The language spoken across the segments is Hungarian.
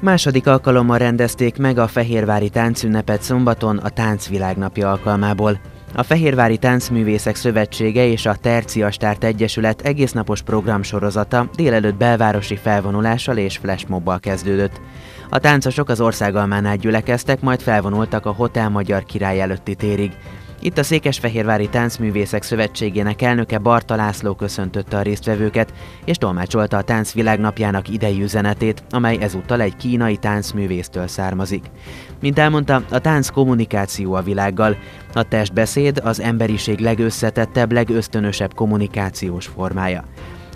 Második alkalommal rendezték meg a Fehérvári táncünnepet szombaton a Táncvilágnapja alkalmából. A Fehérvári Táncművészek Szövetsége és a Terciastárt Egyesület egésznapos programsorozata délelőtt belvárosi felvonulással és flashmobbal kezdődött. A táncosok az országalmánál gyülekeztek, majd felvonultak a Hotel Magyar Király előtti térig. Itt a Székesfehérvári Táncművészek Szövetségének elnöke Barta László köszöntötte a résztvevőket, és tolmácsolta a tánc világnapjának idei üzenetét, amely ezúttal egy kínai táncművésztől származik. Mint elmondta, a tánc kommunikáció a világgal. A testbeszéd az emberiség legösszetettebb, legösztönösebb kommunikációs formája.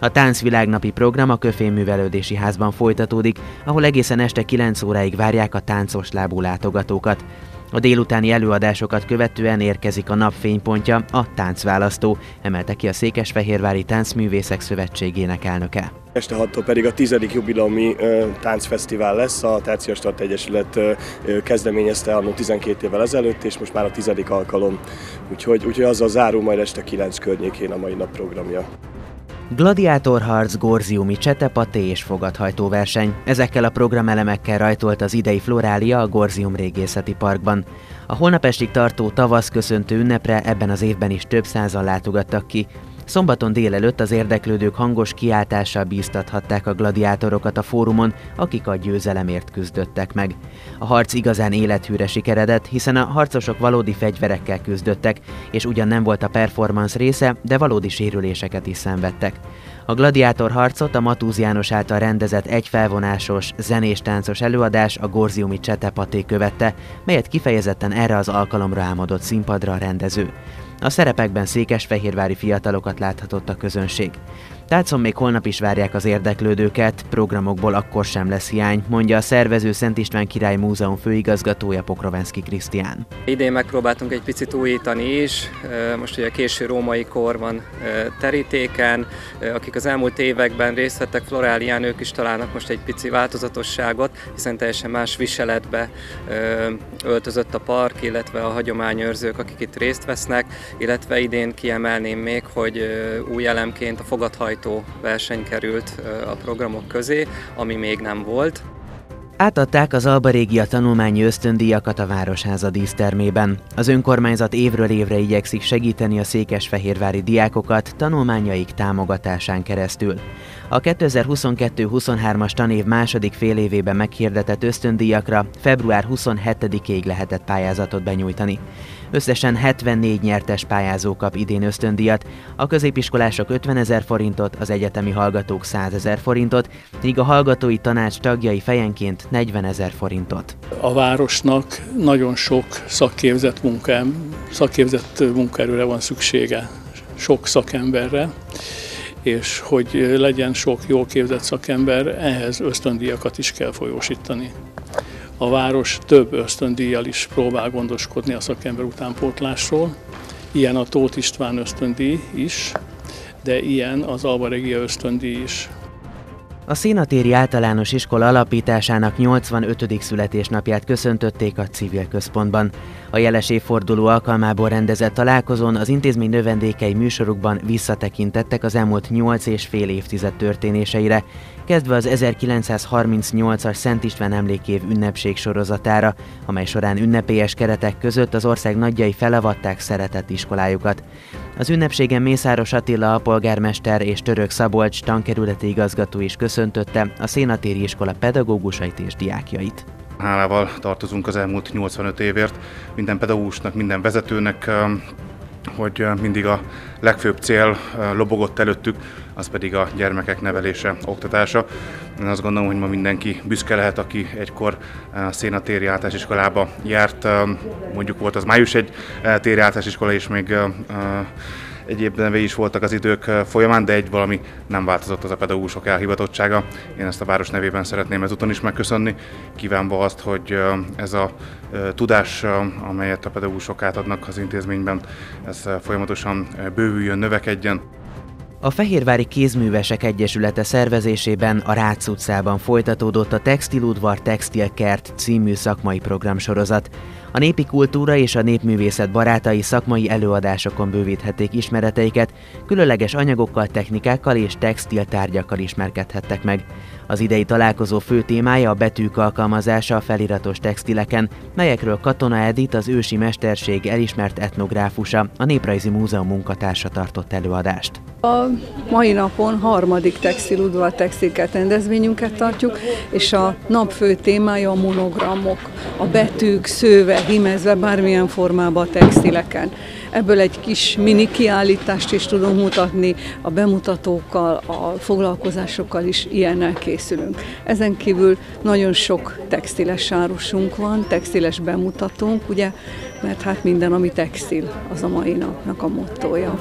A táncvilágnapi program a Köfén Művelődési Házban folytatódik, ahol egészen este 9 óráig várják a táncos lábú látogatókat. A délutáni előadásokat követően érkezik a napfénypontja, a táncválasztó, emelte ki a Székesfehérvári Táncművészek Szövetségének elnöke. Este 6 pedig a tizedik jubileumi táncfesztivál lesz, a Tárcia Start Egyesület kezdeményezte annó 12 évvel ezelőtt, és most már a tizedik alkalom. Úgyhogy, úgyhogy azzal zárul majd este 9 környékén a mai nap programja. Gladiátorharc, Gorziumi csetepaté és fogadhajtó verseny. Ezekkel a programelemekkel rajtolt az idei Florália a Gorzium Régészeti Parkban. A holnap estig tartó tavasz köszöntő ünnepre ebben az évben is több százan látogattak ki. Szombaton délelőtt az érdeklődők hangos kiáltással bíztathatták a gladiátorokat a fórumon, akik a győzelemért küzdöttek meg. A harc igazán élethűre sikeredett, hiszen a harcosok valódi fegyverekkel küzdöttek, és ugyan nem volt a performance része, de valódi sérüléseket is szenvedtek. A gladiátor harcot a Matúz János által rendezett egy felvonásos, zenés-táncos előadás a Gorziumi Csetepaté követte, melyet kifejezetten erre az alkalomra álmodott színpadra a rendező. A szerepekben székesfehérvári fiatalokat láthatott a közönség. Tátszon még holnap is várják az érdeklődőket, programokból akkor sem lesz hiány, mondja a szervező Szent István Király Múzeum főigazgatója Pokrovenszki Krisztián. Idén megpróbáltunk egy picit újítani is, most ugye a késő római kor van terítéken, akik az elmúlt években részt vettek Florálián, ők is találnak most egy pici változatosságot, hiszen teljesen más viseletbe öltözött a park, illetve a hagyományőrzők, akik itt részt vesznek, illetve idén kiemelném még, hogy új elemként a fogadhajtó hajtó verseny került a programok közé, ami még nem volt. Átadták az Alba Régia tanulmányi ösztöndíjakat a Városháza dísztermében. Az önkormányzat évről évre igyekszik segíteni a székesfehérvári diákokat tanulmányaik támogatásán keresztül. A 2022-23-as tanév második fél évében meghirdetett ösztöndíjakra február 27-ig lehetett pályázatot benyújtani. Összesen 74 nyertes pályázó kap idén ösztöndíjat, a középiskolások 50 ezer forintot, az egyetemi hallgatók 100 ezer forintot, míg a hallgatói tanács tagjai fejenként 40 ezer forintot. A városnak nagyon sok szakképzett munkám, szakképzett munkaerőre van szüksége, sok szakemberre, és hogy legyen sok jól képzett szakember, ehhez ösztöndíjakat is kell folyósítani. A város több ösztöndíjjal is próbál gondoskodni a szakember utánpótlásról. Ilyen a Tóth István ösztöndíj is, de ilyen az Alba Regia ösztöndíj is. A Szénatéri Általános Iskola alapításának 85. születésnapját köszöntötték a civil központban. A jeles évforduló alkalmából rendezett találkozón az intézmény növendékei műsorukban visszatekintettek az elmúlt 8 és fél évtized történéseire, kezdve az 1938-as Szent István emlékév ünnepség sorozatára, amely során ünnepélyes keretek között az ország nagyjai felavatták szeretett iskolájukat. Az ünnepségen Mészáros Attila a polgármester és Török Szabolcs tankerületi igazgató is köszöntötte a Szénatéri iskola pedagógusait és diákjait. Hálával tartozunk az elmúlt 85 évért minden pedagógusnak, minden vezetőnek, hogy mindig a legfőbb cél lobogott előttük, az pedig a gyermekek nevelése, oktatása. Én azt gondolom, hogy ma mindenki büszke lehet, aki egykor a Széna téri iskolába járt, mondjuk volt az május egy téri iskola, és még egyéb nevei is voltak az idők folyamán, de egy valami nem változott az a pedagógusok elhivatottsága. Én ezt a város nevében szeretném ezúton is megköszönni, kívánva azt, hogy ez a tudás, amelyet a pedagógusok átadnak az intézményben, ez folyamatosan bővüljön, növekedjen. A Fehérvári Kézművesek Egyesülete szervezésében a Rácz utcában folytatódott a Textiludvar Textilkert című szakmai programsorozat. A népi kultúra és a népművészet barátai szakmai előadásokon bővíthetik ismereteiket, különleges anyagokkal, technikákkal és textiltárgyakkal ismerkedhettek meg. Az idei találkozó fő témája a betűk alkalmazása a feliratos textileken, melyekről Katona Edith, az ősi mesterség elismert etnográfusa, a Néprajzi Múzeum munkatársa tartott előadást. A mai napon harmadik textiludvar textilket rendezvényünket tartjuk, és a nap fő témája a monogramok, a betűk szőve, himezve bármilyen formában a textileken. Ebből egy kis mini kiállítást is tudunk mutatni, a bemutatókkal, a foglalkozásokkal is ilyennel készülünk. Ezen kívül nagyon sok textiles árusunk van, textiles bemutatónk, ugye, mert hát minden, ami textil, az a mai napnak a mottoja.